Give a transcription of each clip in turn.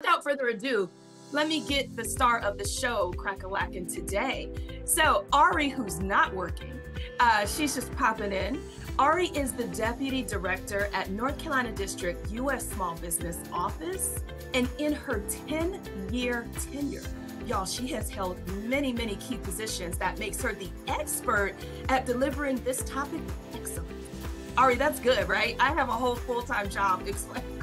without further ado, let me get the star of the show crack-a-lacking today. So Ari, who's not working, uh, she's just popping in. Ari is the Deputy Director at North Carolina District U.S. Small Business Office. And in her 10 year tenure, y'all, she has held many, many key positions that makes her the expert at delivering this topic with excellence. Ari, that's good, right? I have a whole full time job explaining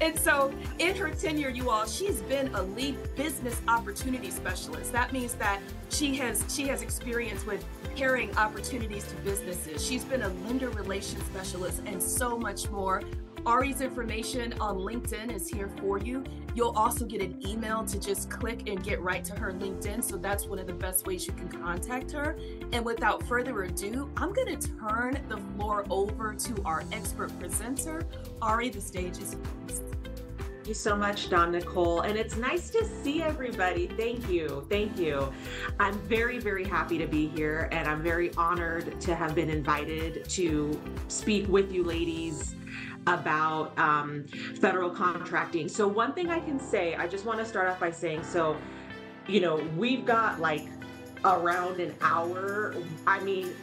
and so in her tenure, you all, she's been a lead business opportunity specialist. That means that she has she has experience with pairing opportunities to businesses. She's been a lender relations specialist and so much more. Ari's information on LinkedIn is here for you. You'll also get an email to just click and get right to her LinkedIn. So that's one of the best ways you can contact her. And without further ado, I'm going to turn the floor over to our expert presenter. Ari, the stage is yours you so much, Don Nicole. And it's nice to see everybody. Thank you. Thank you. I'm very, very happy to be here. And I'm very honored to have been invited to speak with you ladies about um, federal contracting. So, one thing I can say, I just want to start off by saying so, you know, we've got like around an hour. I mean,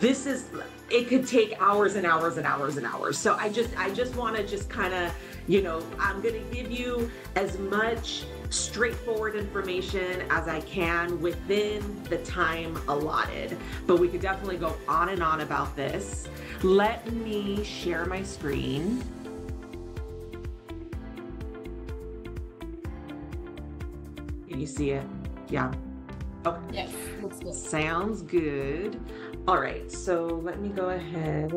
this is it could take hours and hours and hours and hours so i just i just want to just kind of you know i'm going to give you as much straightforward information as i can within the time allotted. But we could definitely go on and on about this. Let me share my screen. Can you see it? Yeah. Okay. Yes sounds good. All right, so let me go ahead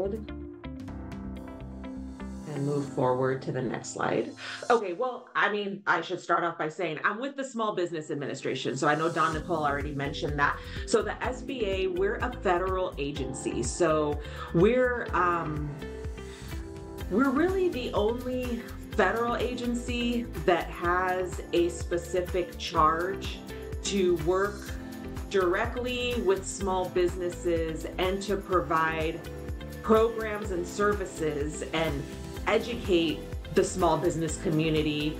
and move forward to the next slide. Okay, well, I mean, I should start off by saying I'm with the Small Business Administration. So I know Don Nicole already mentioned that. So the SBA, we're a federal agency. So we're um we're really the only federal agency that has a specific charge to work directly with small businesses and to provide programs and services and educate the small business community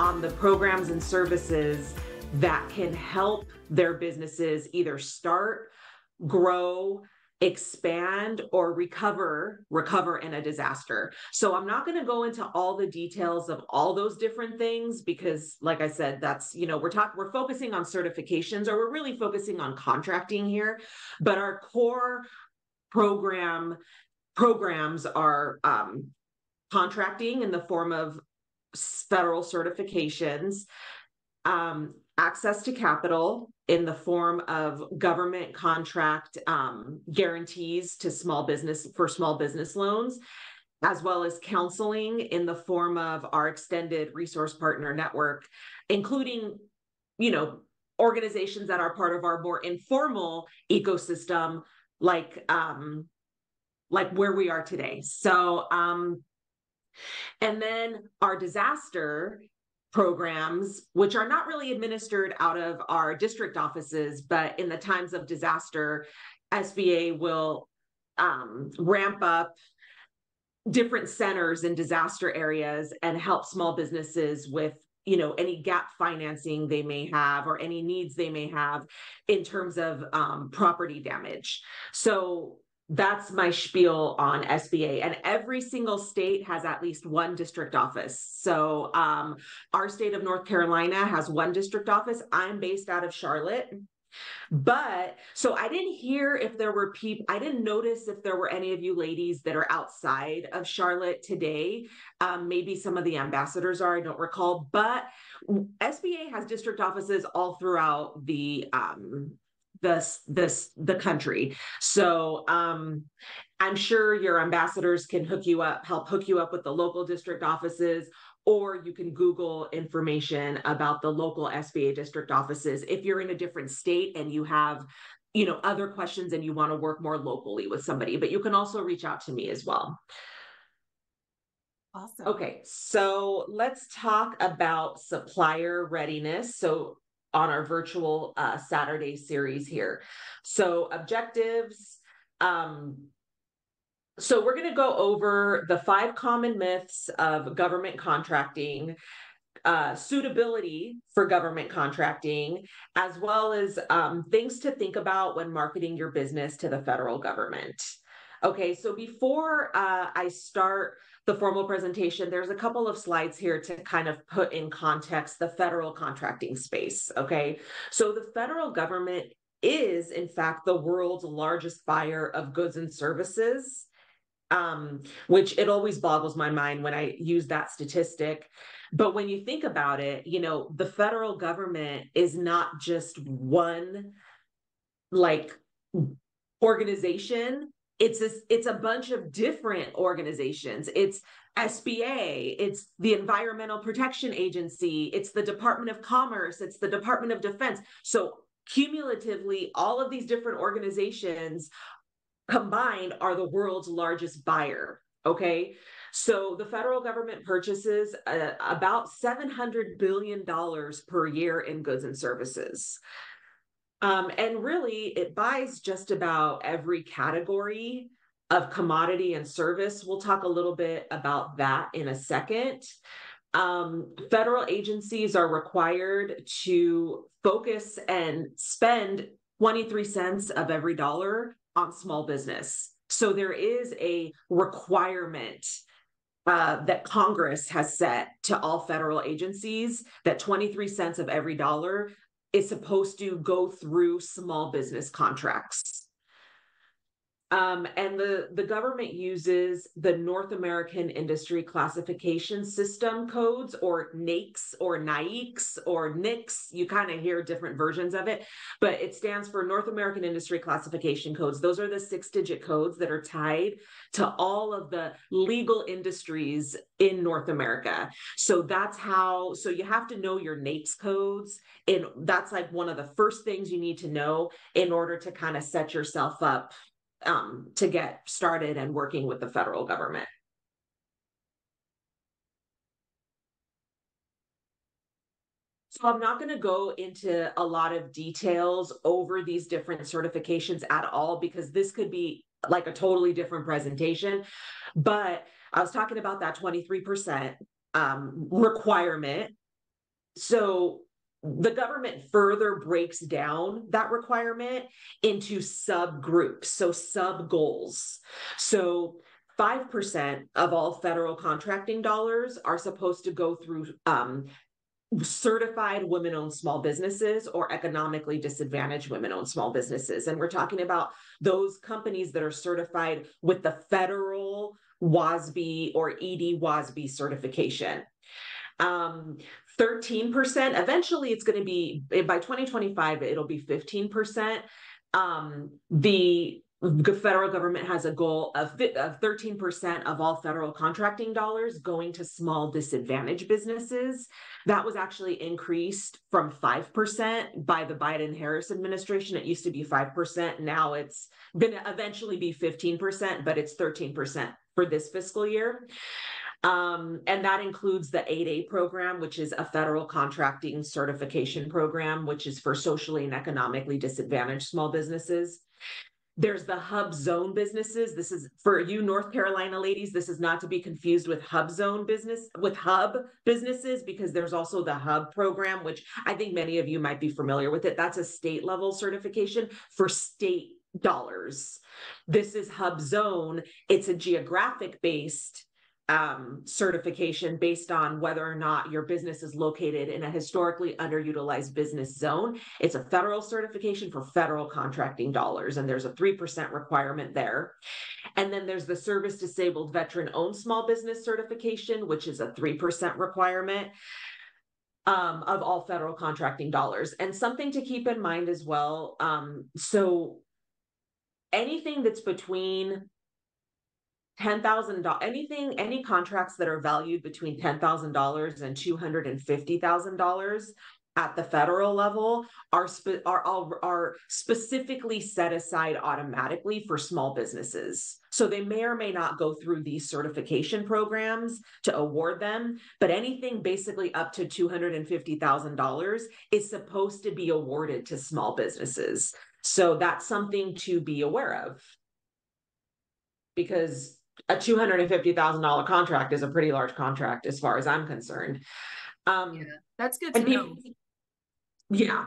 on the programs and services that can help their businesses either start, grow, expand or recover recover in a disaster. So i'm not going to go into all the details of all those different things because like i said that's you know we're talking we're focusing on certifications or we're really focusing on contracting here. But our core program programs are um, contracting in the form of federal certifications um, access to capital in the form of government contract um, guarantees to small business for small business loans as well as counseling in the form of our extended resource partner network including you know organizations that are part of our more informal ecosystem like um like where we are today. So um and then our disaster programs, which are not really administered out of our district offices, but in the times of disaster, SBA will um, ramp up different centers in disaster areas and help small businesses with you know any gap financing they may have or any needs they may have in terms of um, property damage. So that's my spiel on SBA. And every single state has at least one district office. So um, our state of North Carolina has one district office. I'm based out of Charlotte. But so I didn't hear if there were people, I didn't notice if there were any of you ladies that are outside of Charlotte today. Um, maybe some of the ambassadors are, I don't recall. But SBA has district offices all throughout the um, this this the country so um i'm sure your ambassadors can hook you up help hook you up with the local district offices or you can google information about the local sba district offices if you're in a different state and you have you know other questions and you want to work more locally with somebody but you can also reach out to me as well Awesome. Okay, so let's talk about supplier readiness. So on our virtual uh, Saturday series here. So objectives. Um, so we're going to go over the five common myths of government contracting. uh, suitability for government contracting, as well as um, things to think about when marketing your business to the federal government. Okay, so before uh, I start the formal presentation, there's a couple of slides here to kind of put in context the federal contracting space. Okay, so the federal government is, in fact, the world's largest buyer of goods and services. Um, which it always boggles my mind when I use that statistic. But when you think about it, you know, the federal government is not just one like organization it's a, it's a bunch of different organizations. It's SBA it's the Environmental Protection Agency it's the Department of Commerce it's the Department of Defense. So cumulatively all of these different organizations combined are the world's largest buyer okay? So the federal government purchases uh, about 700 billion dollars per year in goods and services um, and really, it buys just about every category of commodity and service. We'll talk a little bit about that in a second. Um, federal agencies are required to focus and spend 23 cents of every dollar on small business. So there is a requirement uh, that Congress has set to all federal agencies that 23 cents of every dollar is supposed to go through small business contracts. Um, and the, the government uses the North American Industry Classification System codes, or NAICS, or NAICS, or NICS. You kind of hear different versions of it, but it stands for North American Industry Classification Codes. Those are the six digit codes that are tied to all of the legal industries in North America. So that's how, so you have to know your NAICS codes. And that's like one of the first things you need to know in order to kind of set yourself up um, to get started and working with the federal government. So I'm not going to go into a lot of details over these different certifications at all because this could be like a totally different presentation. But I was talking about that 23% um, requirement. So the government further breaks down that requirement into subgroups, so sub goals. So 5% of all federal contracting dollars are supposed to go through um, certified women owned small businesses or economically disadvantaged women owned small businesses. And we're talking about those companies that are certified with the federal WOSB or ED WOSB certification. Um, 13%. Eventually, it's going to be by 2025, it'll be 15%. Um, the federal government has a goal of, of 13% of all federal contracting dollars going to small disadvantaged businesses. That was actually increased from 5% by the Biden Harris administration. It used to be 5%. Now it's going to eventually be 15%, but it's 13% for this fiscal year. Um, and that includes the 8A program, which is a federal contracting certification program, which is for socially and economically disadvantaged small businesses. There's the hub zone businesses. This is for you North Carolina ladies. This is not to be confused with hub zone business, with hub businesses, because there's also the hub program, which I think many of you might be familiar with it. That's a state level certification for state dollars. This is hub zone. It's a geographic based um, certification based on whether or not your business is located in a historically underutilized business zone. It's a federal certification for federal contracting dollars, and there's a 3% requirement there. And then there's the service disabled veteran owned small business certification, which is a 3% requirement. Um, of all federal contracting dollars. And something to keep in mind as well. Um, so anything that's between $10,000 anything any contracts that are valued between $10,000 and $250,000 at the federal level are, spe- are are specifically set aside automatically for small businesses. So they may or may not go through these certification programs to award them, but anything basically up to $250,000 is supposed to be awarded to small businesses. So that's something to be aware of. Because a $250,000 contract is a pretty large contract as far as I'm concerned. Um, yeah, that's good to know. yeah.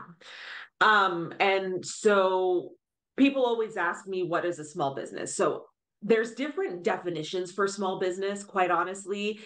Um, and so people always ask me, what is a small business? So there's different definitions for small business, quite honestly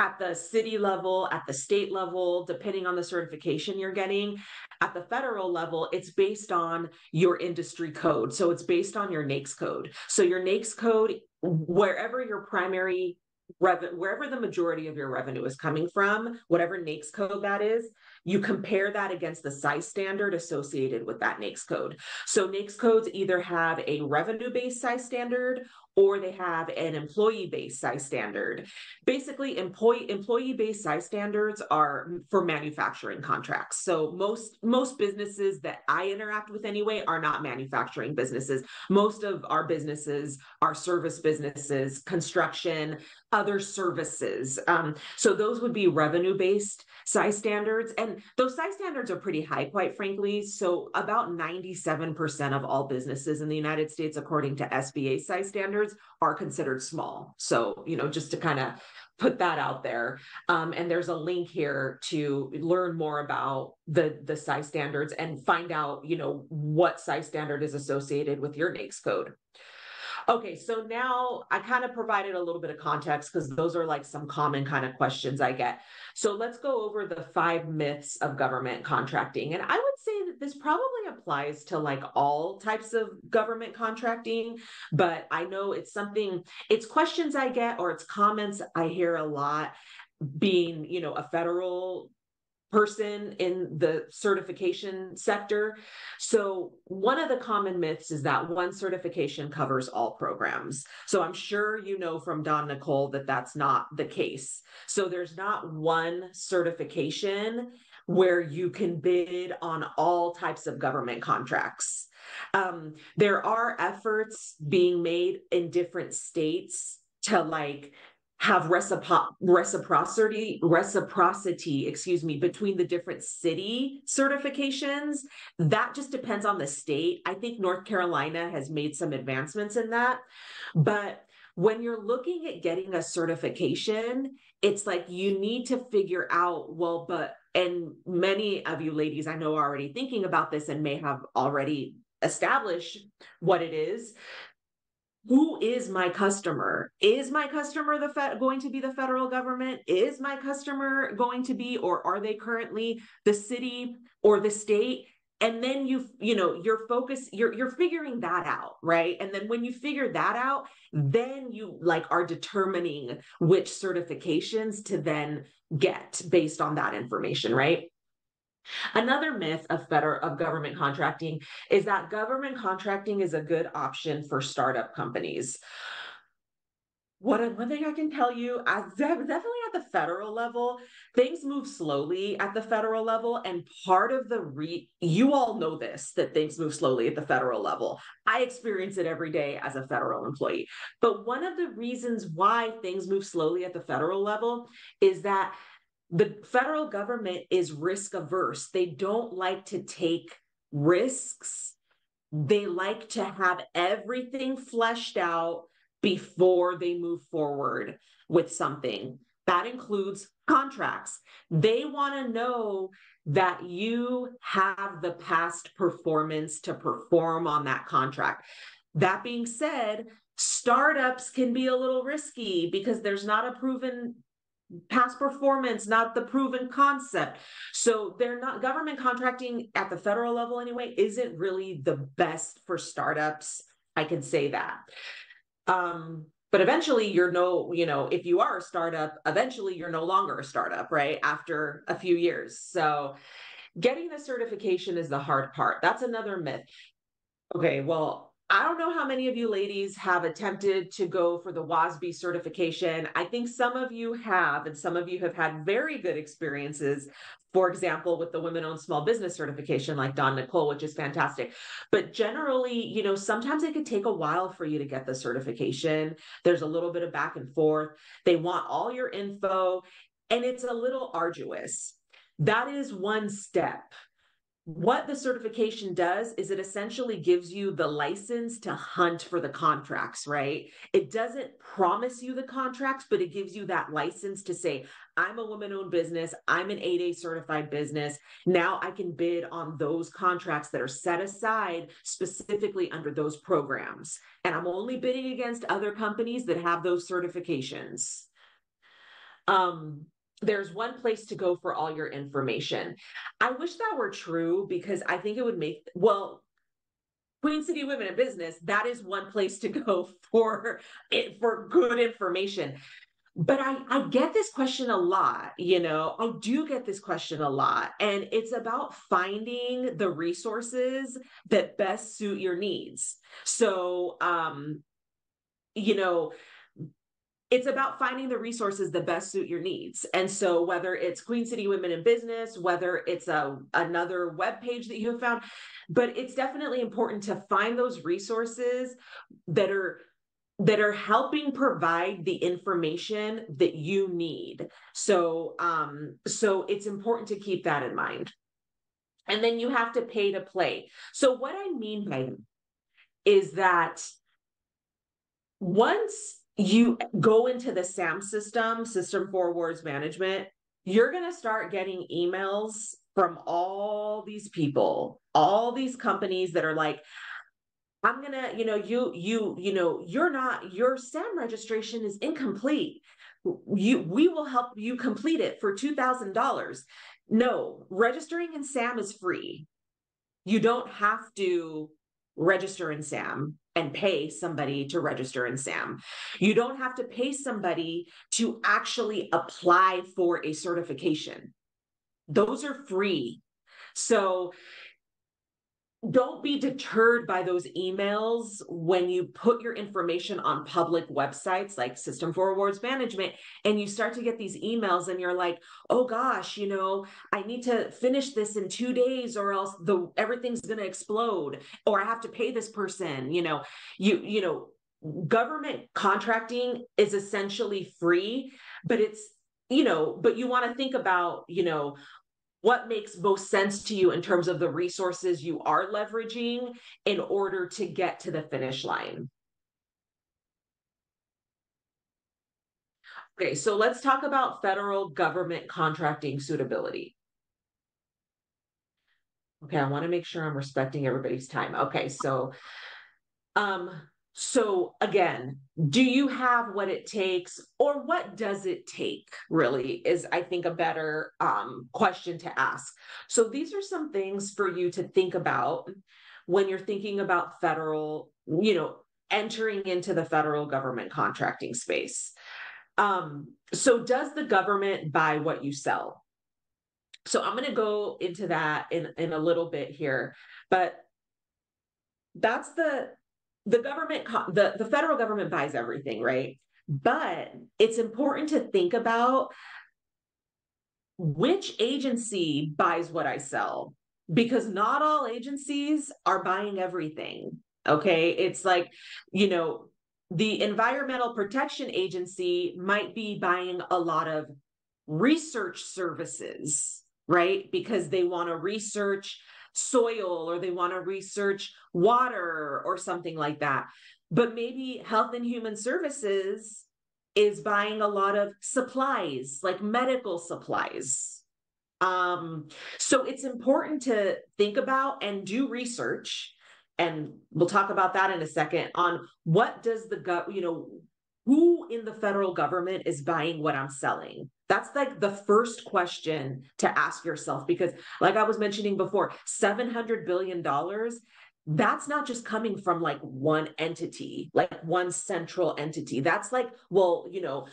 at the city level, at the state level, depending on the certification you're getting. At the federal level, it's based on your industry code. So it's based on your NAICS code. So your NAICS code, wherever your primary revenue, wherever the majority of your revenue is coming from, whatever NAICS code that is, you compare that against the size standard associated with that NAICS code. So NAICS codes either have a revenue based size standard or they have an employee based size standard. Basically, employee employee based size standards are for manufacturing contracts. So most most businesses that I interact with anyway are not manufacturing businesses. Most of our businesses are service businesses, construction, other services. Um, so those would be revenue based size standards. And those size standards are pretty high, quite frankly. So about 97% of all businesses in the United States, according to SBA size standards, are considered small. So, you know, just to kind of put that out there. Um, and there's a link here to learn more about the the size standards and find out, you know, what size standard is associated with your NAICS code. Okay, so now I kind of provided a little bit of context because those are like some common kind of questions I get. So let's go over the five myths of government contracting. And I would this probably applies to like all types of government contracting, but I know it's something, it's questions I get or it's comments I hear a lot being, you know, a federal person in the certification sector. So, one of the common myths is that one certification covers all programs. So, I'm sure you know from Don Nicole that that's not the case. So, there's not one certification where you can bid on all types of government contracts. Um, there are efforts being made in different states to like have recipro- reciprocity reciprocity excuse me between the different city certifications. That just depends on the state. I think north carolina has made some advancements in that. But when you're looking at getting a certification it's like you need to figure out well but and many of you ladies i know are already thinking about this and may have already established what it is who is my customer? Is my customer the Fed going to be the federal government? Is my customer going to be, or are they currently the city or the state? And then you, you know, your focus, you're you're figuring that out, right? And then when you figure that out, then you like are determining which certifications to then get based on that information, right? Another myth of federal of government contracting is that government contracting is a good option for startup companies. What one thing I can tell you, definitely at the federal level, things move slowly at the federal level, and part of the re you all know this that things move slowly at the federal level. I experience it every day as a federal employee. But one of the reasons why things move slowly at the federal level is that the federal government is risk averse. They don't like to take risks. They like to have everything fleshed out before they move forward with something. That includes contracts. They want to know that you have the past performance to perform on that contract. That being said, startups can be a little risky because there's not a proven past performance, not the proven concept. So they're not government contracting at the federal level anyway, isn't really the best for startups. I can say that. Um, but eventually you're no, you know, if you are a startup, eventually you're no longer a startup, right? After a few years. So getting the certification is the hard part. That's another myth. Okay, well, I don't know how many of you ladies have attempted to go for the WOSB certification. I think some of you have, and some of you have had very good experiences. For example, with the women owned small business certification, like Don Nicole, which is fantastic. But generally, you know, sometimes it could take a while for you to get the certification. There's a little bit of back and forth. They want all your info, and it's a little arduous. That is one step what the certification does is it essentially gives you the license to hunt for the contracts, right? It doesn't promise you the contracts, but it gives you that license to say, I'm a woman owned business, I'm an 8A certified business. Now I can bid on those contracts that are set aside specifically under those programs. And I'm only bidding against other companies that have those certifications. Um, there's one place to go for all your information. I wish that were true because I think it would make, well, Queen City Women in Business, that is one place to go for it for good information. But I, I get this question a lot, you know, I do get this question a lot. And it's about finding the resources that best suit your needs. So um, you know, it's about finding the resources that best suit your needs. And so whether it's queen city women in business whether it's a another web page that you have found but it's definitely important to find those resources that are that are helping provide the information that you need. So um so it's important to keep that in mind. And then you have to pay to play. So what i mean by is that once you go into the SAM system, System for Awards Management, you're going to start getting emails from all these people, all these companies that are like, I'm going to, you know, you, you, you know, you're not, your SAM registration is incomplete. You, we will help you complete it for $2,000. No, registering in SAM is free. You don't have to register in SAM and pay somebody to register in SAM. You don't have to pay somebody to actually apply for a certification. Those are free. So don't be deterred by those emails when you put your information on public websites like System for Awards Management and you start to get these emails and you're like, "Oh gosh, you know, I need to finish this in 2 days or else the everything's going to explode or I have to pay this person." You know, you you know, government contracting is essentially free, but it's you know, but you want to think about, you know, what makes most sense to you in terms of the resources you are leveraging in order to get to the finish line. Okay, so let's talk about federal government contracting suitability. Okay, I want to make sure I'm respecting everybody's time. Okay, so um so again, do you have what it takes or what does it take really is I think a better um, question to ask. So these are some things for you to think about when you're thinking about federal, you know, entering into the federal government contracting space. Um, so does the government buy what you sell? So I'm going to go into that in in a little bit here, but that's the the government the, the federal government buys everything right? But it's important to think about which agency buys what i sell because not all agencies are buying everything okay? It's like you know the environmental protection agency might be buying a lot of research services right? Because they want to research soil or they want to research water or something like that. But maybe Health and Human Services is buying a lot of supplies, like medical supplies. Um, so it's important to think about and do research. And we'll talk about that in a second on what does the gut, you know, who in the federal government is buying what I'm selling? That's like the first question to ask yourself because, like I was mentioning before, $700 billion, that's not just coming from like one entity, like one central entity. That's like, well, you know,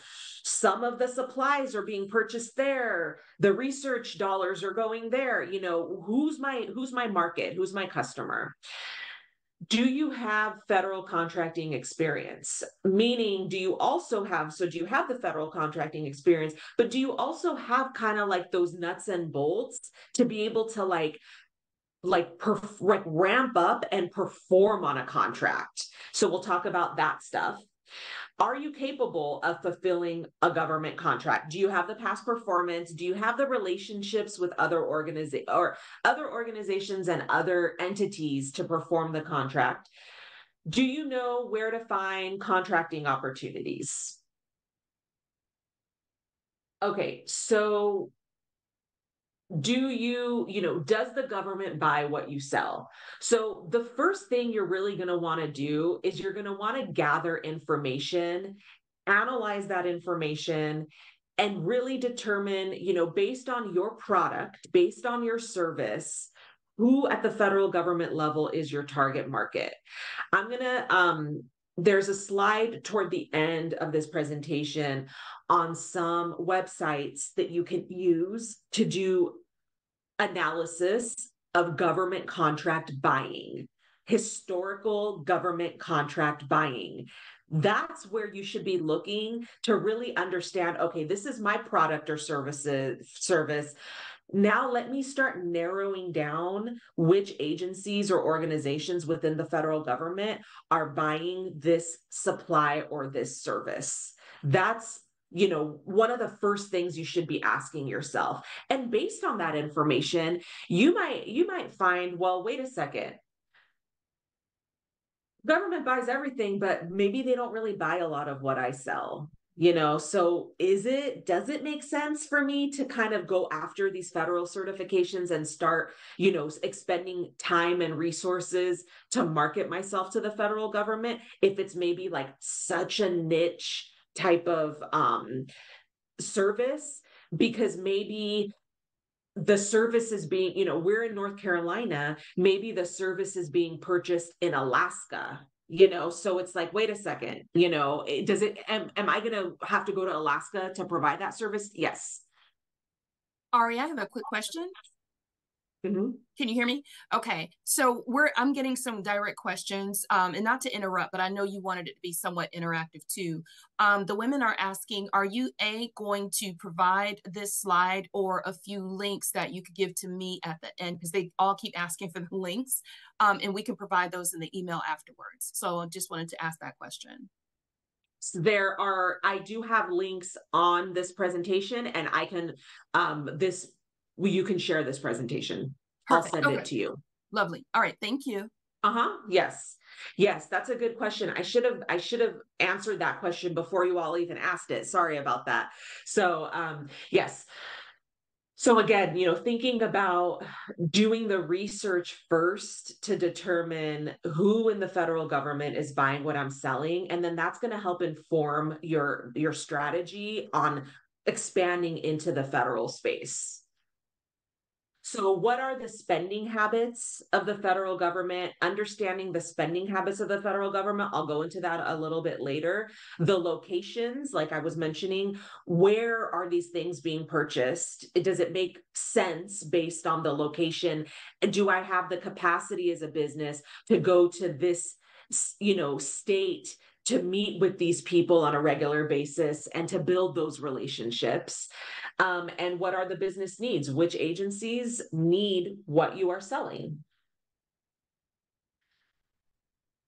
some of the supplies are being purchased there, the research dollars are going there. You know, who's my who's my market? Who's my customer? Do you have federal contracting experience? Meaning do you also have so do you have the federal contracting experience but do you also have kind of like those nuts and bolts to be able to like like perf- like ramp up and perform on a contract? So we'll talk about that stuff are you capable of fulfilling a government contract? Do you have the past performance? Do you have the relationships with other organizations or other organizations and other entities to perform the contract? Do you know where to find contracting opportunities? Okay so do you you know does the government buy what you sell? So the first thing you're really going to want to do is you're going to want to gather information analyze that information and really determine you know based on your product based on your service who at the federal government level is your target market. I'm going to um there's a slide toward the end of this presentation on some websites that you can use to do analysis of government contract buying, historical government contract buying. That's where you should be looking to really understand okay, this is my product or services service. Now, let me start narrowing down which agencies or organizations within the federal government are buying this supply or this service. That's you know one of the first things you should be asking yourself. And based on that information you might you might find well wait a second. Government buys everything but maybe they don't really buy a lot of what i sell you know so is it does it make sense for me to kind of go after these federal certifications and start you know expending time and resources to market myself to the federal government if it's maybe like such a niche type of um, service? Because maybe the service is being, you know, we're in North Carolina, maybe the service is being purchased in Alaska, you know, so it's like, wait a second, you know, does it, am, am I going to have to go to Alaska to provide that service? Yes. Ari, I have a quick question. Mm-hmm. Can you hear me? Okay. So we're I'm getting some direct questions. Um, and not to interrupt, but I know you wanted it to be somewhat interactive too. Um, the women are asking, are you a going to provide this slide or a few links that you could give to me at the end? Because they all keep asking for the links. Um, and we can provide those in the email afterwards. So I just wanted to ask that question. So There are I do have links on this presentation and I can um this well, you can share this presentation. Perfect. I'll send okay. it to you. Lovely. All right. Thank you. Uh-huh. Yes. Yes, that's a good question. I should have I should have answered that question before you all even asked it. Sorry about that. So, um yes. So again, you know, thinking about doing the research first to determine who in the federal government is buying what I'm selling and then that's going to help inform your your strategy on expanding into the federal space. So, what are the spending habits of the federal government? Understanding the spending habits of the federal government, I'll go into that a little bit later. The locations, like I was mentioning, where are these things being purchased? Does it make sense based on the location? Do I have the capacity as a business to go to this, you know, state? to meet with these people on a regular basis and to build those relationships um, and what are the business needs which agencies need what you are selling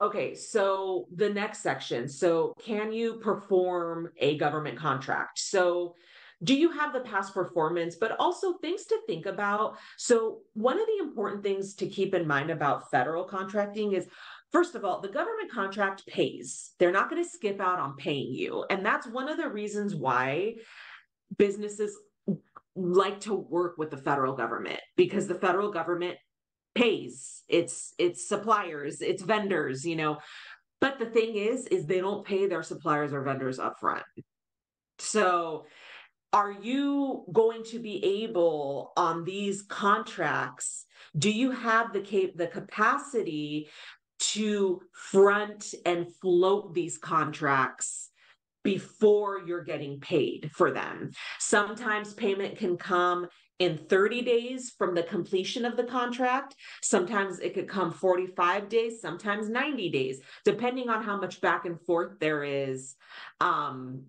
okay so the next section so can you perform a government contract so do you have the past performance but also things to think about so one of the important things to keep in mind about federal contracting is First of all, the government contract pays. They're not going to skip out on paying you. And that's one of the reasons why businesses like to work with the federal government because the federal government pays its its suppliers, its vendors, you know. But the thing is is they don't pay their suppliers or vendors upfront. So are you going to be able on these contracts do you have the cap- the capacity to front and float these contracts before you're getting paid for them. Sometimes payment can come in 30 days from the completion of the contract. Sometimes it could come 45 days, sometimes 90 days, depending on how much back and forth there is. Um,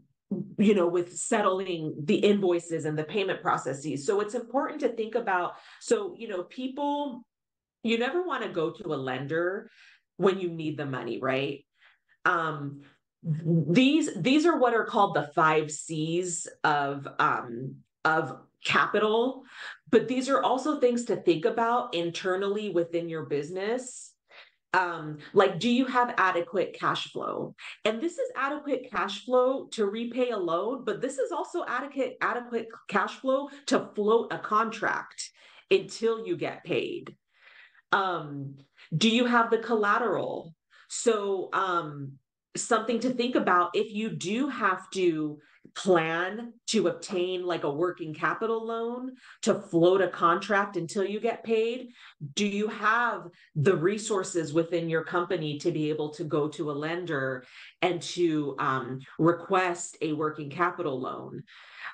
you know, with settling the invoices and the payment processes. So it's important to think about. So, you know, people, you never want to go to a lender when you need the money, right? Um, these these are what are called the five C's of um, of capital, but these are also things to think about internally within your business. Um like do you have adequate cash flow? And this is adequate cash flow to repay a loan but this is also adequate adequate cash flow to float a contract until you get paid. Um do you have the collateral? So um something to think about if you do have to plan to obtain like a working capital loan to float a contract until you get paid do you have the resources within your company to be able to go to a lender and to um, request a working capital loan?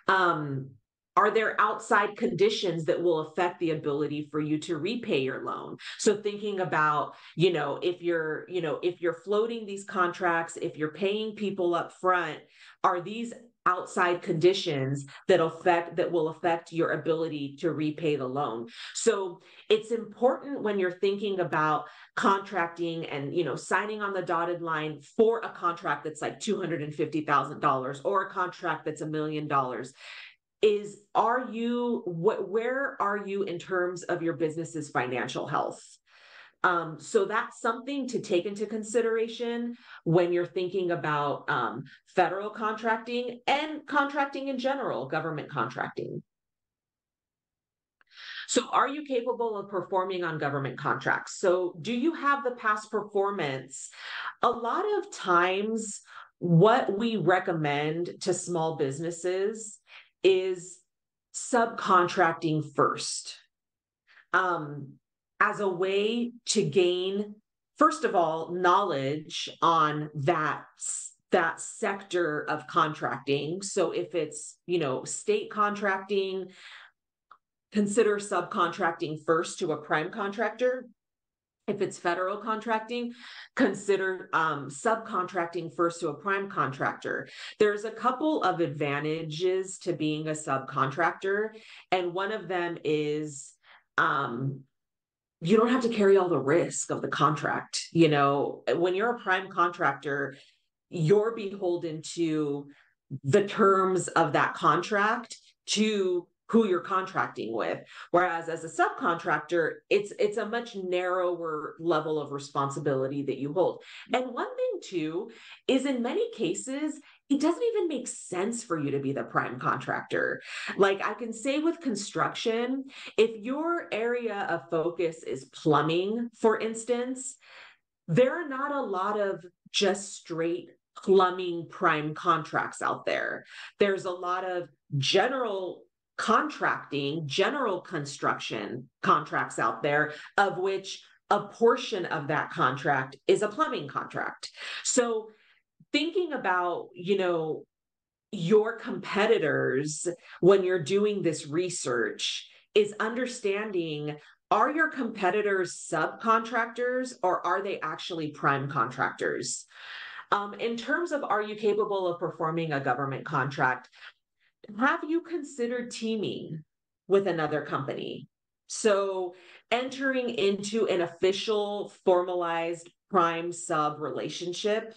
Um, are there outside conditions that will affect the ability for you to repay your loan? So thinking about you know if you're you know if you're floating these contracts if you're paying people up front are these outside conditions that affect that will affect your ability to repay the loan? So it's important when you're thinking about contracting and you know signing on the dotted line for a contract that's like $250,000 or a contract that's a million dollars is are you what where are you in terms of your business's financial health um, so that's something to take into consideration when you're thinking about um, federal contracting and contracting in general, government contracting. So, are you capable of performing on government contracts? So, do you have the past performance? A lot of times, what we recommend to small businesses is subcontracting first. Um, as a way to gain first of all knowledge on that that sector of contracting so if it's you know state contracting consider subcontracting first to a prime contractor if it's federal contracting, consider um, subcontracting first to a prime contractor. There's a couple of advantages to being a subcontractor, and one of them is um, you don't have to carry all the risk of the contract. You know, when you're a prime contractor, you're beholden to the terms of that contract to who you're contracting with whereas as a subcontractor it's it's a much narrower level of responsibility that you hold and one thing too is in many cases it doesn't even make sense for you to be the prime contractor. Like I can say with construction, if your area of focus is plumbing, for instance, there are not a lot of just straight plumbing prime contracts out there. There's a lot of general contracting, general construction contracts out there, of which a portion of that contract is a plumbing contract. So thinking about, you know, your competitors when you're doing this research is understanding are your competitors subcontractors or are they actually prime contractors? Um, in terms of are you capable of performing a government contract, have you considered teaming with another company? So, entering into an official, formalized prime sub relationship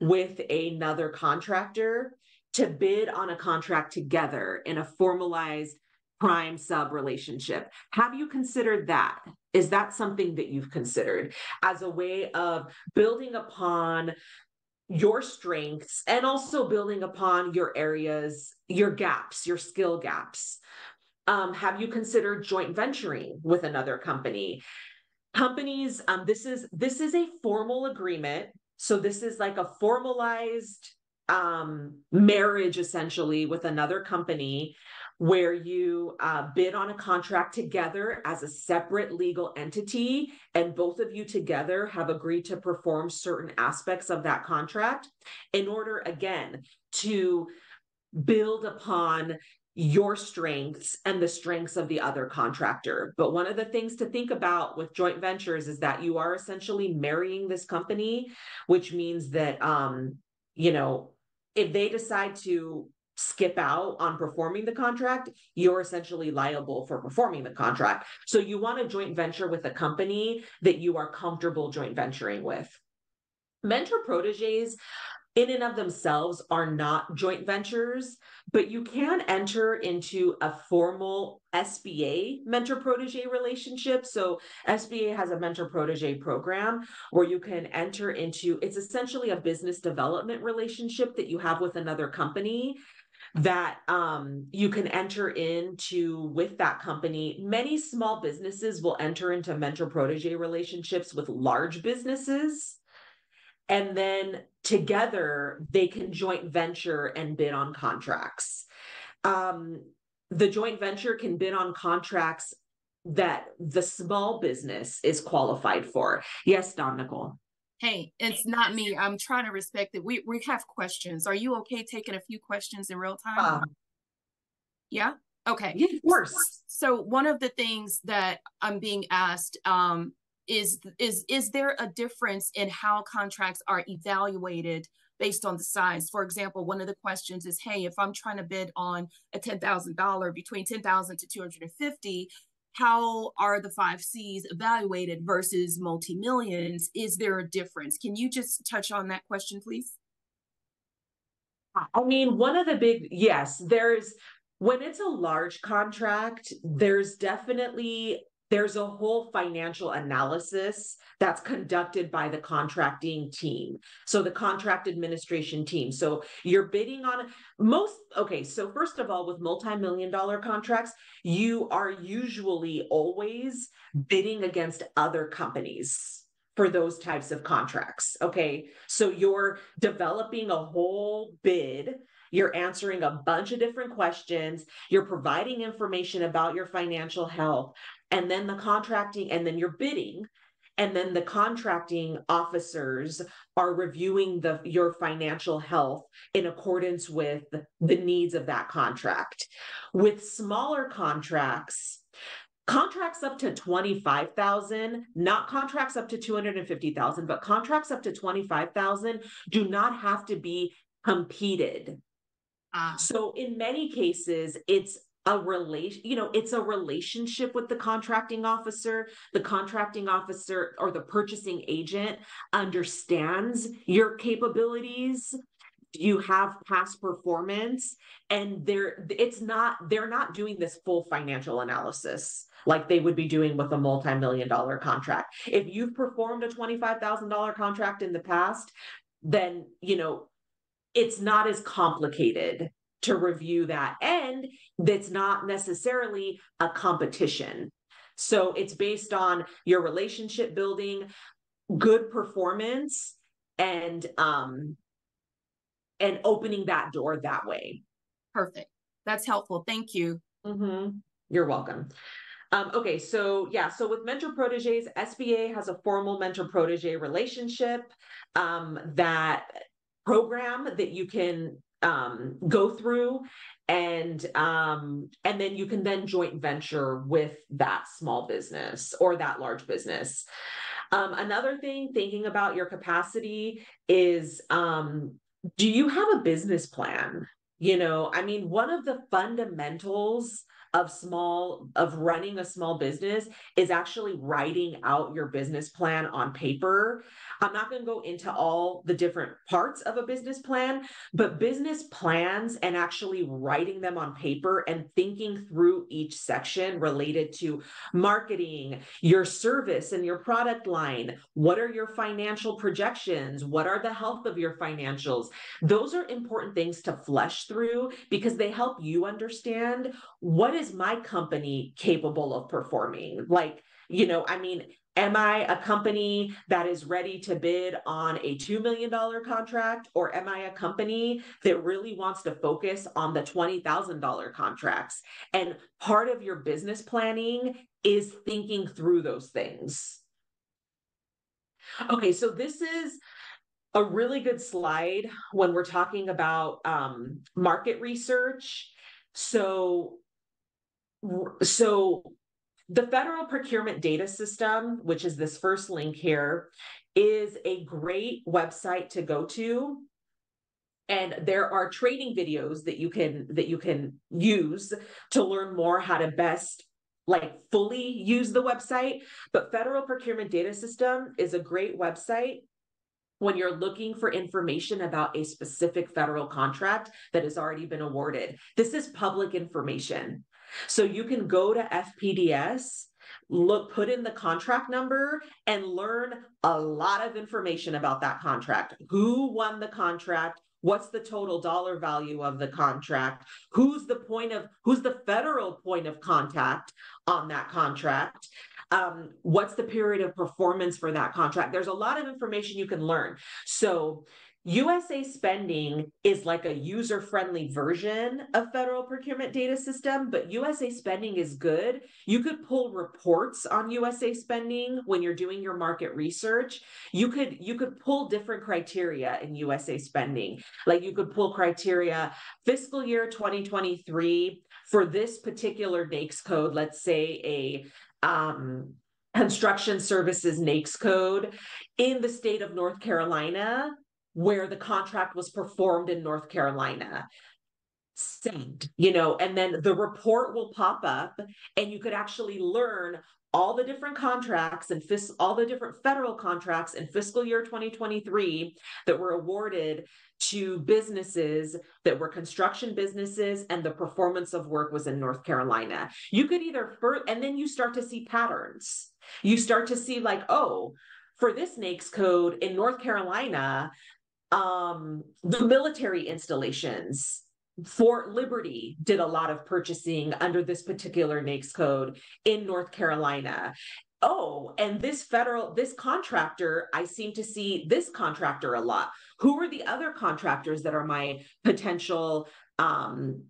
with another contractor to bid on a contract together in a formalized prime sub relationship. Have you considered that? Is that something that you've considered as a way of building upon your strengths and also building upon your areas, your gaps, your skill gaps? Um, have you considered joint venturing with another company? companies um, this is this is a formal agreement so this is like a formalized um, marriage essentially with another company where you uh, bid on a contract together as a separate legal entity and both of you together have agreed to perform certain aspects of that contract in order again to build upon your strengths and the strengths of the other contractor. But one of the things to think about with joint ventures is that you are essentially marrying this company, which means that, um, you know, if they decide to skip out on performing the contract, you're essentially liable for performing the contract. So you want a joint venture with a company that you are comfortable joint venturing with. Mentor proteges in and of themselves are not joint ventures, but you can enter into a formal SBA mentor protege relationship. So, SBA has a mentor protege program where you can enter into it's essentially a business development relationship that you have with another company that um, you can enter into with that company. Many small businesses will enter into mentor protege relationships with large businesses and then together they can joint venture and bid on contracts. Um, the joint venture can bid on contracts that the small business is qualified for. Yes, Don Nicole. Hey, it's not me. I'm trying to respect it. We we have questions. Are you okay taking a few questions in real time? Uh, yeah. Okay. Yeah, of course. So one of the things that I'm being asked um, is is is there a difference in how contracts are evaluated based on the size for example one of the questions is hey if i'm trying to bid on a $10000 between 10000 to 250 how are the five c's evaluated versus multi-millions? Is there a difference? Can you just touch on that question please? I mean one of the big yes there's when it's a large contract there's definitely there's a whole financial analysis that's conducted by the contracting team. So the contract administration team. So you're bidding on most, okay. So, first of all, with multi million dollar contracts, you are usually always bidding against other companies for those types of contracts. Okay. So you're developing a whole bid you're answering a bunch of different questions. You're providing information about your financial health and then the contracting and then you're bidding and then the contracting officers are reviewing the your financial health in accordance with the needs of that contract with smaller contracts contracts up to 25,000 not contracts up to 250,000 but contracts up to 25,000 do not have to be competed ah. so in many cases it's a relation you know it's a relationship with the contracting officer. The contracting officer or the purchasing agent understands your capabilities. You have past performance and they're it's not they're not doing this full financial analysis like they would be doing with a multi-million dollar contract. If you've performed a $25000 contract in the past then you know it's not as complicated to review that. And that's not necessarily a competition. So it's based on your relationship building, good performance, and um and opening that door that way. Perfect. That's helpful. Thank you. Mm-hmm. You're welcome. Um, okay, so yeah, so with mentor proteges, SBA has a formal mentor protege relationship um, that program that you can um, go through and um, and then you can then joint venture with that small business or that large business. Um, another thing thinking about your capacity is um, do you have a business plan? You know i mean one of the fundamentals of small of running a small business is actually writing out your business plan on paper i'm not going to go into all the different parts of a business plan but business plans and actually writing them on paper and thinking through each section related to marketing your service and your product line what are your financial projections what are the health of your financials those are important things to flesh through because they help you understand what is my company capable of performing? Like, you know, I mean, am I a company that is ready to bid on a $2 million contract? Or am I a company that really wants to focus on the $20,000 contracts? And part of your business planning is thinking through those things. Okay, so this is a really good slide when we're talking about um, market research. So so the federal procurement data system, which is this first link here, is a great website to go to and there are training videos that you can that you can use to learn more how to best like fully use the website but federal procurement data system is a great website when you're looking for information about a specific federal contract that has already been awarded. This is public information. So you can go to FPDS, look, put in the contract number and learn a lot of information about that contract. Who won the contract? What's the total dollar value of the contract? Who's the point of who's the federal point of contact on that contract? um, what's the period of performance for that contract there's a lot of information you can learn so USA spending is like a user friendly version of federal procurement data system, but USA spending is good. You could pull reports on USA spending when you're doing your market research. You could you could pull different criteria in USA spending. Like you could pull criteria fiscal year 2023 for this particular NAICS code, let's say a um, construction services NAICS code in the state of North Carolina, where the contract was performed in North Carolina. Sent, you know, and then the report will pop up and you could actually learn all the different contracts and fis- all the different federal contracts in fiscal year 2023 that were awarded to businesses that were construction businesses and the performance of work was in North Carolina. You could either and then you start to see patterns. You start to see like, oh, for this NAICS code in North Carolina, um, the military installations Fort Liberty did a lot of purchasing under this particular NAICS code in North Carolina oh, and this federal, this contractor, I seem to see this contractor a lot. Who are the other contractors that are my potential um,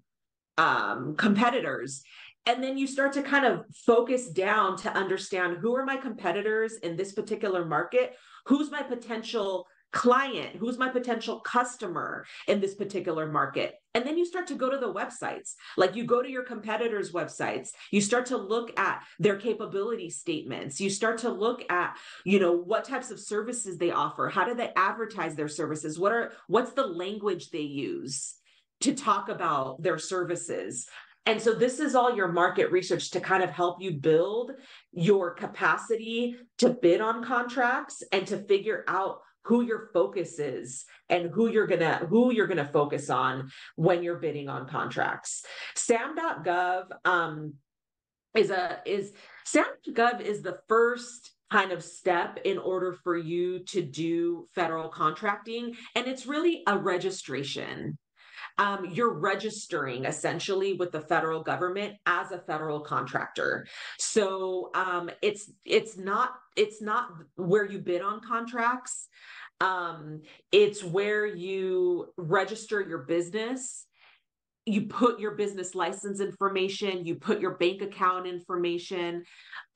um, competitors? And then you start to kind of focus down to understand who are my competitors in this particular market? Who's my potential client? Who's my potential customer in this particular market? And then you start to go to the websites, like you go to your competitors' websites, you start to look at their capability statements, you start to look at, you know, what types of services they offer, how do they advertise their services, what are what's the language they use to talk about their services. And so this is all your market research to kind of help you build your capacity to bid on contracts and to figure out who your focus is and who you're gonna who you're gonna focus on when you're bidding on contracts. SAM.gov um, is a is SAM.gov is the first kind of step in order for you to do federal contracting, and it's really a registration. Um, you're registering essentially with the federal government as a federal contractor. So um, it's it's not it's not where you bid on contracts. Um, it's where you register your business. You put your business license information, you put your bank account information.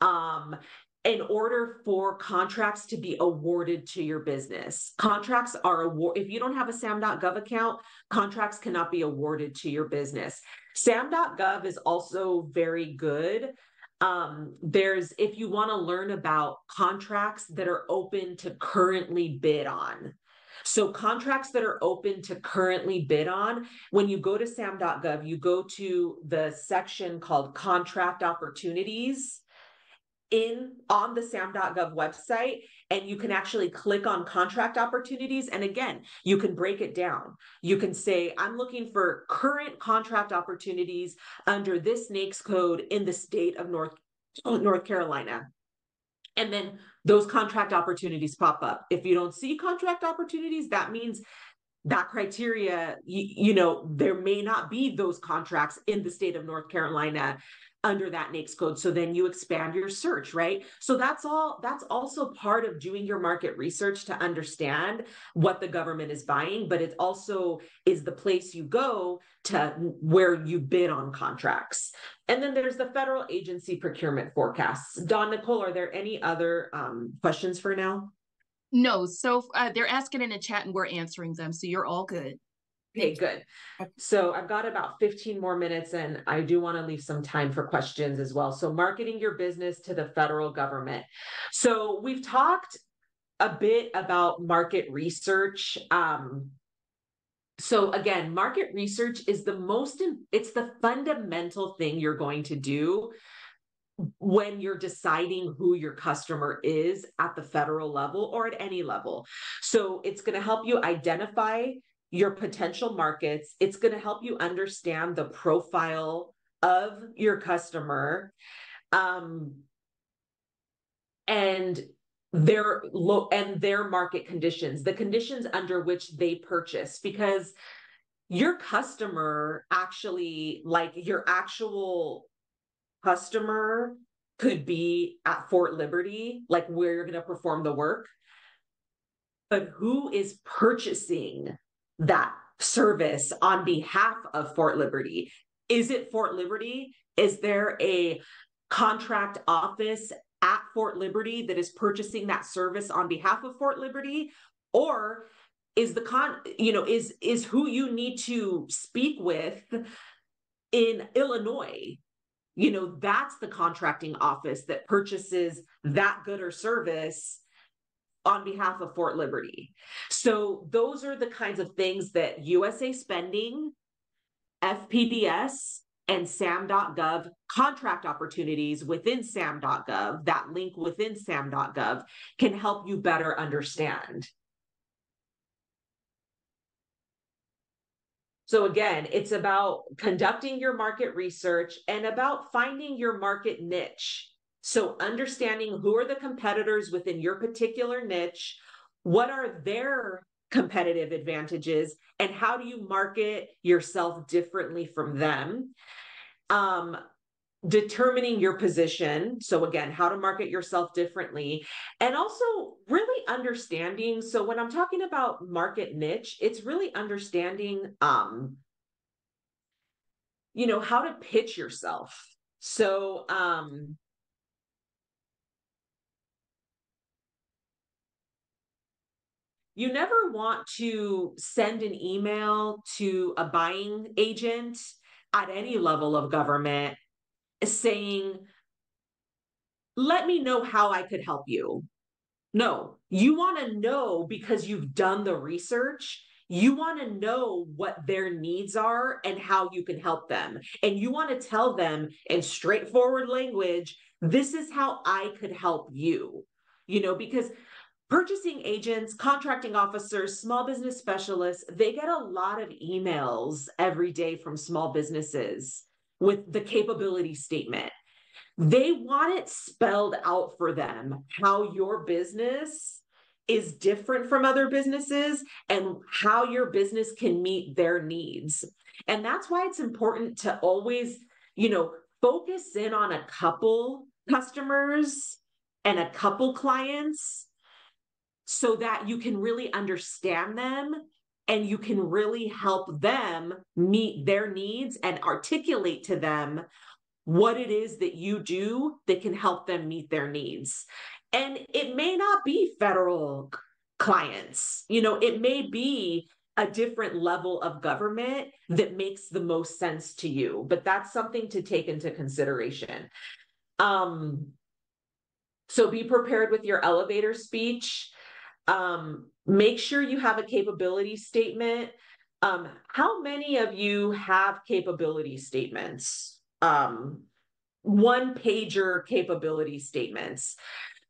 Um, in order for contracts to be awarded to your business. Contracts are award if you don't have a sam.gov account, contracts cannot be awarded to your business. sam.gov is also very good. Um, there's if you want to learn about contracts that are open to currently bid on. So contracts that are open to currently bid on, when you go to sam.gov, you go to the section called contract opportunities in on the sam.gov website and you can actually click on contract opportunities. And again you can break it down. You can say i'm looking for current contract opportunities under this NAICS code in the state of north oh, north carolina. And then those contract opportunities pop up. If you don't see contract opportunities that means that criteria you, you know there may not be those contracts in the state of north carolina under that NAICS code. So then you expand your search, right? So that's all, that's also part of doing your market research to understand what the government is buying, but it also is the place you go to where you bid on contracts. And then there's the federal agency procurement forecasts. Don Nicole, are there any other um, questions for now? No, so uh, they're asking in the chat and we're answering them. So you're all good. Okay, good. So I've got about 15 more minutes and I do want to leave some time for questions as well. So marketing your business to the federal government. So we've talked a bit about market research. Um, so again, market research is the most, it's the fundamental thing you're going to do when you're deciding who your customer is at the federal level or at any level. So it's going to help you identify your potential markets. It's going to help you understand the profile of your customer um, and their low and their market conditions, the conditions under which they purchase, because your customer actually, like your actual customer could be at Fort Liberty, like where you're going to perform the work. But who is purchasing that service on behalf of Fort Liberty? Is it Fort Liberty? Is there a contract office at Fort Liberty that is purchasing that service on behalf of Fort Liberty? Or is the con you know is is who you need to speak with in Illinois you know that's the contracting office that purchases that good or service on behalf of Fort Liberty. So those are the kinds of things that USA Spending, FPDS, and SAM.gov contract opportunities within SAM.gov, that link within SAM.gov can help you better understand. So again, it's about conducting your market research and about finding your market niche. So understanding who are the competitors within your particular niche, what are their competitive advantages, and how do you market yourself differently from them? Um, determining your position. So, again, how to market yourself differently, and also really understanding. So, when I'm talking about market niche, it's really understanding, um, you know, how to pitch yourself. So, um, you never want to send an email to a buying agent at any level of government saying, let me know how I could help you. No, you want to know because you've done the research. You want to know what their needs are and how you can help them. And you want to tell them in straightforward language, this is how I could help you. You know, because purchasing agents, contracting officers, small business specialists, they get a lot of emails every day from small businesses with the capability statement. They want it spelled out for them how your business is different from other businesses and how your business can meet their needs. And that's why it's important to always, you know, focus in on a couple customers and a couple clients so that you can really understand them and you can really help them meet their needs and articulate to them what it is that you do that can help them meet their needs. And it may not be federal clients, you know, it may be a different level of government that makes the most sense to you, but that's something to take into consideration. Um, so be prepared with your elevator speech um, make sure you have a capability statement. Um, how many of you have capability statements? Um, one pager capability statements.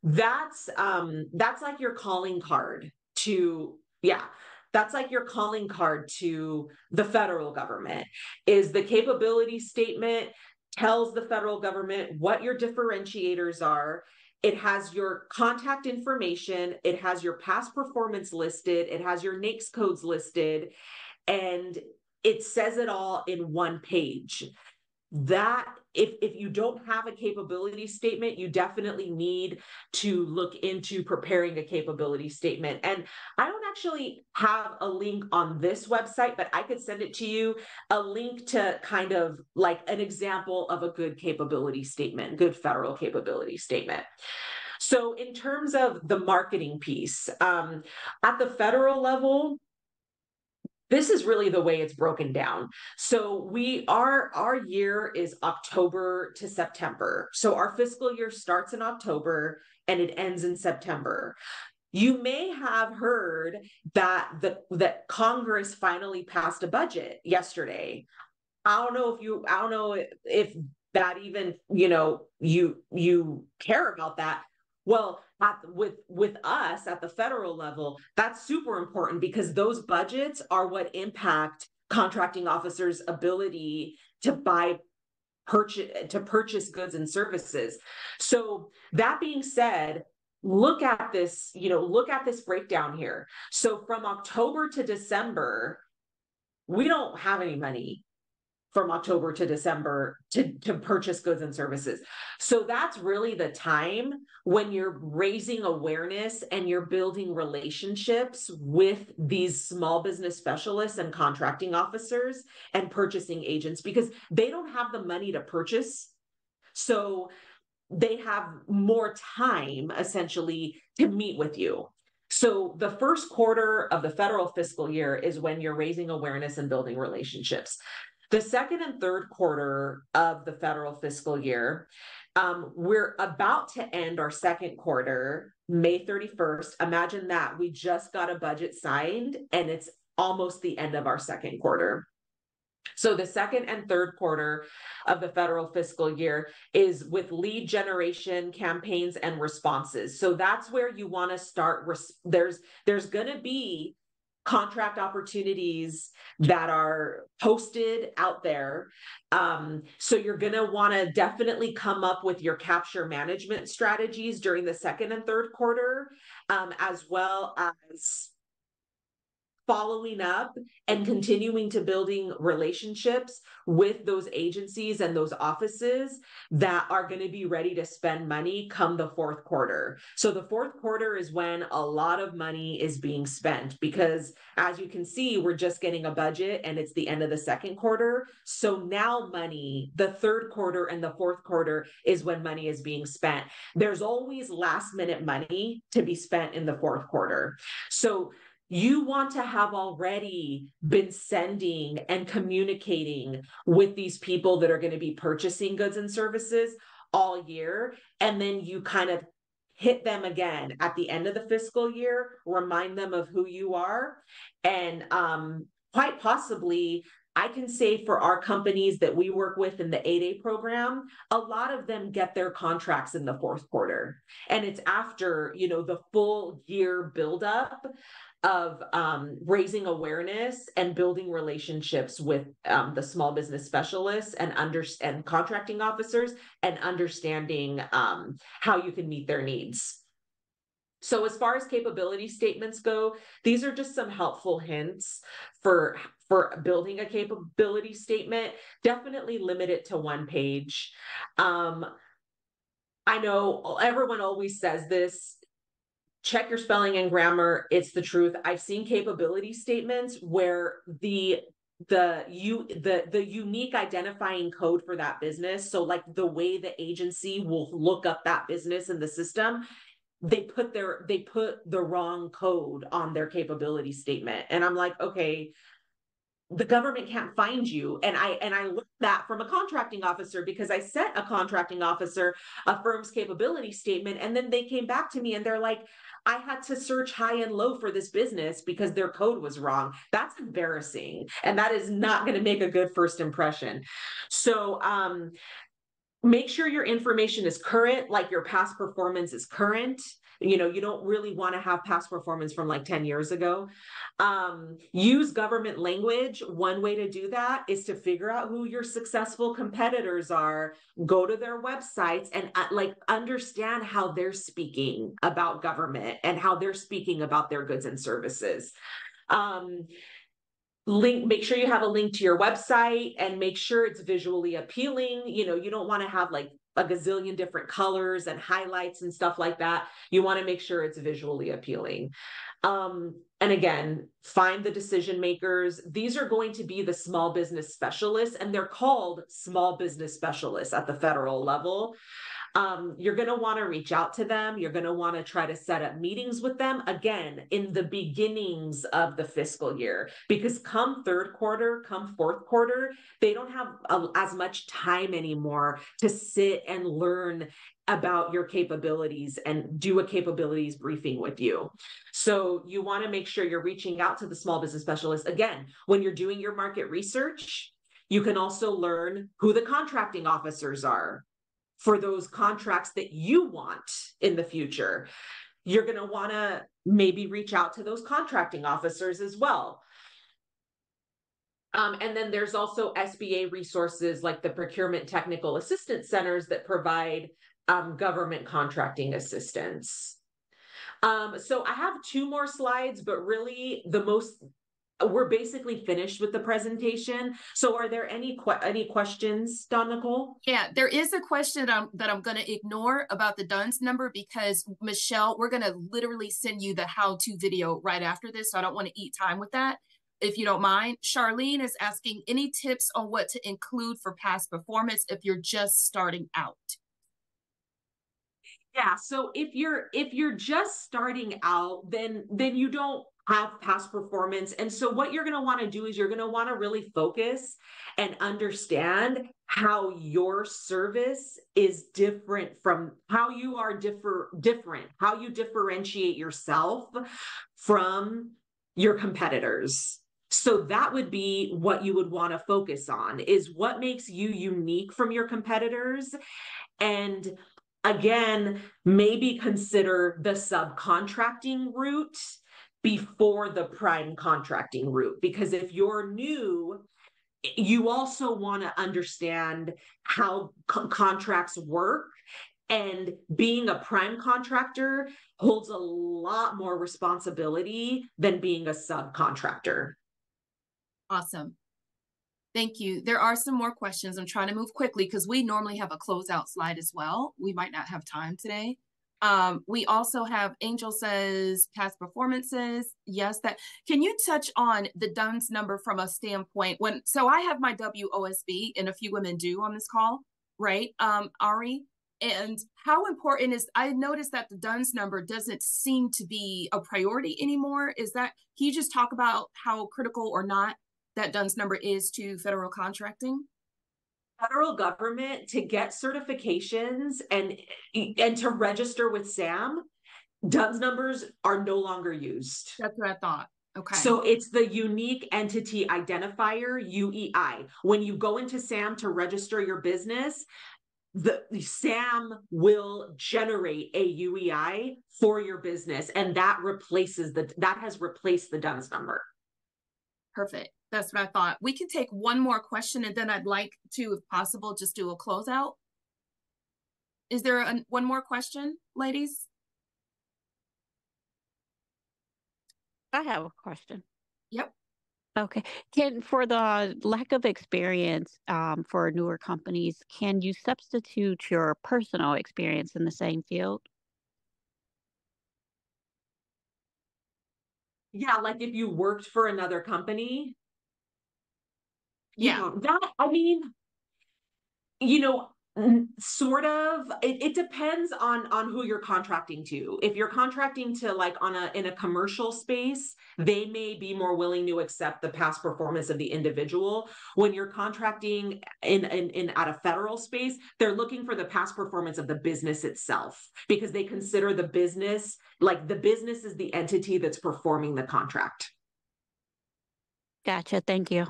That's um, that's like your calling card to yeah that's like your calling card to the federal government is the capability statement tells the federal government what your differentiators are it has your contact information, it has your past performance listed, it has your NAICS codes listed, and it says it all in one page. That if if you don't have a capability statement, you definitely need to look into preparing a capability statement. And I don't actually have a link on this website, but I could send it to you a link to kind of like an example of a good capability statement, good federal capability statement. So, in terms of the marketing piece, um, at the federal level, this is really the way it's broken down. So we are our year is october to september. So our fiscal year starts in october and it ends in september. You may have heard that the that congress finally passed a budget yesterday. I don't know if you i don't know if that even you know you you care about that well at, with with us at the federal level that's super important because those budgets are what impact contracting officers ability to buy purchase to purchase goods and services. So that being said look at this you know look at this breakdown here. So from october to december we don't have any money from October to December to, to purchase goods and services. So that's really the time when you're raising awareness and you're building relationships with these small business specialists and contracting officers and purchasing agents because they don't have the money to purchase. So they have more time essentially to meet with you. So the first quarter of the federal fiscal year is when you're raising awareness and building relationships. The second and third quarter of the federal fiscal year, um, we're about to end our second quarter, May 31st. Imagine that we just got a budget signed and it's almost the end of our second quarter. So the second and third quarter of the federal fiscal year is with lead generation campaigns and responses. So that's where you want to start. Res- there's there's going to be contract opportunities that are posted out there. Um, so you're going to want to definitely come up with your capture management strategies during the second and third quarter, um, as well as following up and continuing to building relationships with those agencies and those offices that are going to be ready to spend money come the fourth quarter. So the fourth quarter is when a lot of money is being spent because as you can see we're just getting a budget and it's the end of the second quarter. So now money, the third quarter and the fourth quarter is when money is being spent. There's always last minute money to be spent in the fourth quarter. So you want to have already been sending and communicating with these people that are going to be purchasing goods and services all year. And then you kind of hit them again at the end of the fiscal year, remind them of who you are. And um, quite possibly, I can say for our companies that we work with in the 8A program, a lot of them get their contracts in the fourth quarter. And it's after, you know, the full year buildup of um, raising awareness and building relationships with um, the small business specialists and under and contracting officers and understanding um, how you can meet their needs. So as far as capability statements go, these are just some helpful hints for for building a capability statement. Definitely limit it to one page. Um, I know everyone always says this check your spelling and grammar it's the truth. I've seen capability statements where the the you the the unique identifying code for that business so like the way the agency will look up that business in the system they put their they put the wrong code on their capability statement. And i'm like okay the government can't find you. And i and i learned that from a contracting officer because i sent a contracting officer a firm's capability statement and then they came back to me and they're like I had to search high and low for this business because their code was wrong. That's embarrassing. And that is not going to make a good first impression. So, um, make sure your information is current, like your past performance is current you know you don't really want to have past performance from like 10 years ago. Um, use government language. One way to do that is to figure out who your successful competitors are. Go to their websites and uh, like understand how they're speaking about government and how they're speaking about their goods and services. Um, link make sure you have a link to your website and make sure it's visually appealing. You know you don't want to have like a gazillion different colors and highlights and stuff like that. You want to make sure it's visually appealing. Um, and again, find the decision makers. These are going to be the small business specialists, and they're called small business specialists at the federal level um, you're going to want to reach out to them. You're going to want to try to set up meetings with them again in the beginnings of the fiscal year, because come third quarter, come fourth quarter, they don't have a, as much time anymore to sit and learn about your capabilities and do a capabilities briefing with you. So you want to make sure you're reaching out to the small business specialist. Again, when you're doing your market research, You can also learn who the contracting officers are for those contracts that you want in the future. You're going to want to maybe reach out to those contracting officers as well. Um, and then there's also SBA resources like the Procurement Technical Assistance Centers that provide um, government contracting assistance. Um, so I have two more slides, but really the most Uh, we're basically finished with the presentation. So are there any que any questions, Don Nicole? Yeah, there is a question that I'm, that I'm going to ignore about the DUNS number because Michelle, we're going to literally send you the how-to video right after this. So I don't want to eat time with that. If you don't mind, Charlene is asking any tips on what to include for past performance if you're just starting out. Yeah, so if you're if you're just starting out, then then you don't have past performance. And so, what you're going to want to do is you're going to want to really focus and understand how your service is different from how you are differ different, how you differentiate yourself from your competitors. So that would be what you would want to focus on is what makes you unique from your competitors and again maybe consider the subcontracting route before the prime contracting route. Because if you're new, you also want to understand how co- contracts work. And being a prime contractor holds a lot more responsibility than being a subcontractor. Awesome. Thank you. There are some more questions. I'm trying to move quickly because we normally have a closeout slide as well. We might not have time today. Um, we also have Angel says past performances. Yes, that can you touch on the DUNS number from a standpoint when so I have my WOSB and a few women do on this call, right? Um, Ari, and how important is I noticed that the DUNS number doesn't seem to be a priority anymore. Is that can you just talk about how critical or not that DUNS number is to federal contracting? Federal government to get certifications and and to register with SAM, DUNS numbers are no longer used. That's what I thought. Okay. So it's the unique entity identifier UEI. When you go into SAM to register your business, the, SAM will generate a UEI for your business and that replaces the that has replaced the DUNS number. Perfect. That's what I thought. We can take one more question and then I'd like to, if possible, just do a closeout. Is there a, one more question, ladies? I have a question. Yep. Okay. Can for the lack of experience um, for newer companies, can you substitute your personal experience in the same field? Yeah, like if you worked for another company, yeah. that, I mean, you know, sort of it, it depends on on who you're contracting to. If you're contracting to like on a in a commercial space they may be more willing to accept the past performance of the individual. When you're contracting in in, in at a federal space they're looking for the past performance of the business itself because they consider the business like the business is the entity that's performing the contract. Gotcha thank you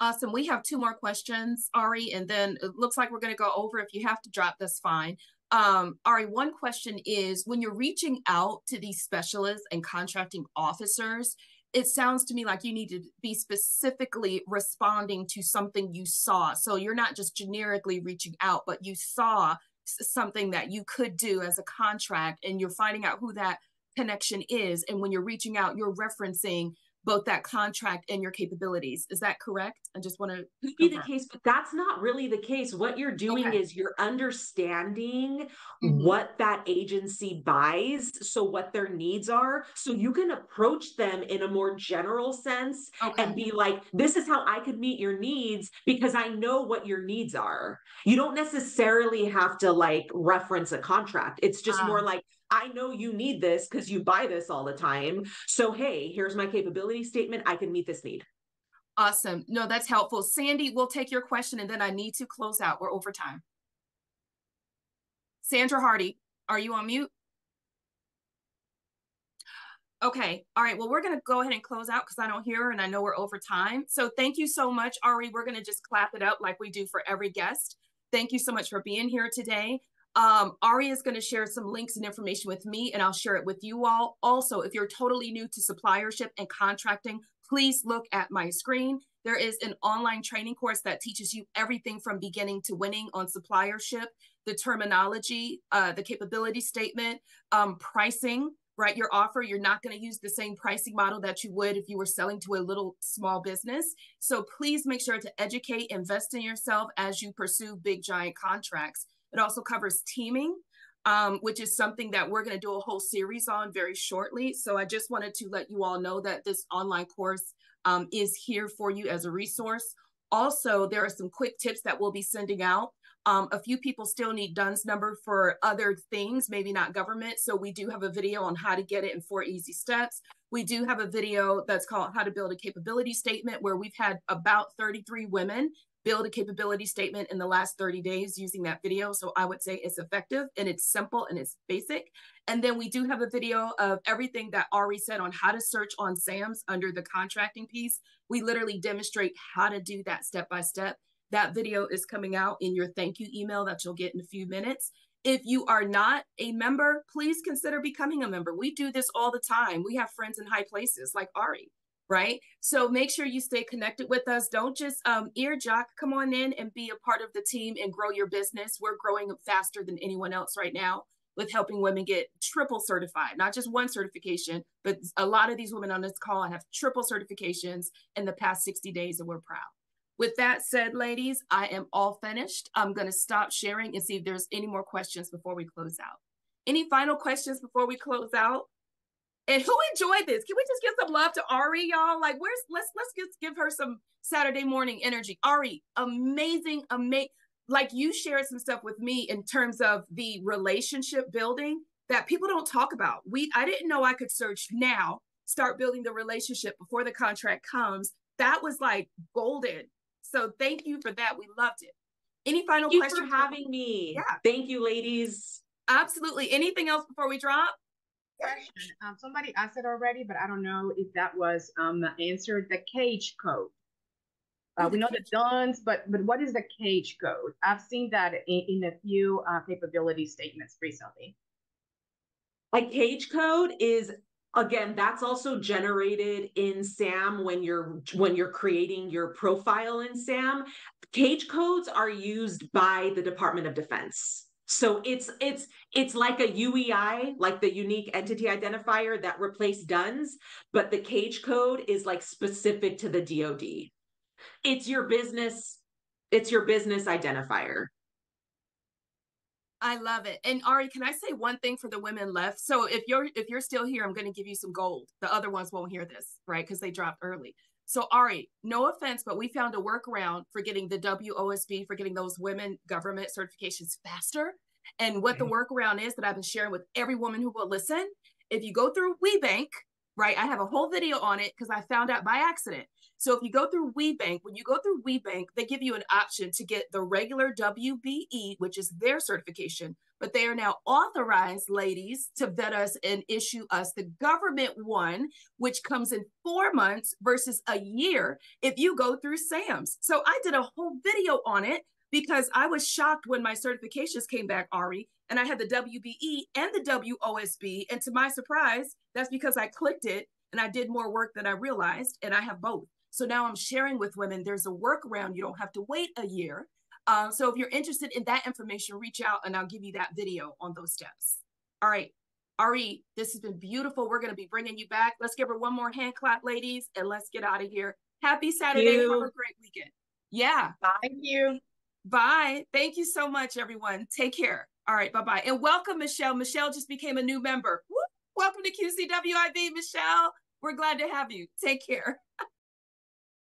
Awesome. We have two more questions, Ari, and then it looks like we're going to go over. If you have to drop, that's fine. Um, Ari, one question is when you're reaching out to these specialists and contracting officers, it sounds to me like you need to be specifically responding to something you saw. So you're not just generically reaching out, but you saw something that you could do as a contract and you're finding out who that connection is. And when you're reaching out, you're referencing both that contract and your capabilities. Is that correct? I just want to could be the case, but that's not really the case. What you're doing okay. is you're understanding mm-hmm. what that agency buys, so what their needs are, so you can approach them in a more general sense okay. and be like, "This is how I could meet your needs because I know what your needs are." You don't necessarily have to like reference a contract. It's just um, more like I know you need this because you buy this all the time. So, hey, here's my capability statement. I can meet this need. Awesome. No, that's helpful. Sandy, we'll take your question and then I need to close out. We're over time. Sandra Hardy, are you on mute? Okay. All right. Well, we're going to go ahead and close out because I don't hear her and I know we're over time. So thank you so much, Ari. We're going to just clap it up like we do for every guest. Thank you so much for being here today. Um, Ari is going to share some links and information with me, and I'll share it with you all. Also, if you're totally new to suppliership and contracting, please look at my screen. There is an online training course that teaches you everything from beginning to winning on suppliership, the terminology, uh, the capability statement, um, pricing, right? Your offer, you're not going to use the same pricing model that you would if you were selling to a little small business. So please make sure to educate, invest in yourself as you pursue big, giant contracts. It also covers teaming, um, which is something that we're going to do a whole series on very shortly. So I just wanted to let you all know that this online course um, is here for you as a resource. Also, there are some quick tips that we'll be sending out um, a few people still need DUNS number for other things, maybe not government. So we do have a video on how to get it in four easy steps. We do have a video that's called How to Build a Capability Statement, where we've had about 33 women build a capability statement in the last 30 days using that video. So I would say it's effective and it's simple and it's basic. And then we do have a video of everything that Ari said on how to search on SAMS under the contracting piece. We literally demonstrate how to do that step by step. That video is coming out in your thank you email that you'll get in a few minutes. If you are not a member, please consider becoming a member. We do this all the time. We have friends in high places like Ari, right? So make sure you stay connected with us. Don't just um, ear jock. Come on in and be a part of the team and grow your business. We're growing faster than anyone else right now with helping women get triple certified, not just one certification, but a lot of these women on this call have triple certifications in the past 60 days, and we're proud. With that said, ladies, I am all finished. I'm going to stop sharing and see if there's any more questions before we close out. Any final questions before we close out? And who enjoyed this? Can we just give some love to Ari, y'all? Like, where's let's let's just give her some Saturday morning energy. Ari, amazing, amazing. Like you shared some stuff with me in terms of the relationship building that people don't talk about. We I didn't know I could search now, start building the relationship before the contract comes. That was like golden so thank you for that. We loved it. Any final thank questions? for having me. Yeah. Thank you, ladies. Absolutely. Anything else before we drop? Question. Um, somebody asked it already, but I don't know if that was um answered. The cage code. Uh, we know the DUNS, but but what is the cage code? I've seen that in, in a few uh, capability statements recently. A cage code is again that's also generated in sam when you're when you're creating your profile in sam cage codes are used by the department of defense so it's it's it's like a uei like the unique entity identifier that replaced duns but the cage code is like specific to the dod it's your business it's your business identifier I love it. And Ari, can I say one thing for the women left? So if you're if you're still here, I'm going to give you some gold. The other ones won't hear this, right? Because they dropped early. So Ari, no offense, but we found a workaround for getting the WOSB for getting those women government certifications faster. And what the mm-hmm. workaround is that I've been sharing with every woman who will listen, if you go through WBENC, right? I have a whole video on it because I found out by accident. So if you go through WBENC, when you go through WBENC, they give you an option to get the regular WBE, which is their certification, but they are now authorized, ladies, to vet us and issue us the government one, which comes in four months versus a year if you go through SAMS. So I did a whole video on it because I was shocked when my certifications came back, Ari, and I had the WBE and the WOSB. And to my surprise, that's because I clicked it and I did more work than I realized, and I have both. So now I'm sharing with women there's a workaround. You don't have to wait a year. Uh, so if you're interested in that information, reach out and I'll give you that video on those steps. All right. Ari, this has been beautiful. We're going to be bringing you back. Let's give her one more hand clap, ladies, and let's get out of here. Happy Saturday. Have a great weekend. Yeah. Thank you. Bye. Thank you so much, everyone. Take care. All right. Bye bye. And welcome, Michelle. Michelle just became a new member. Woo! Welcome to QCWIB, Michelle. We're glad to have you. Take care.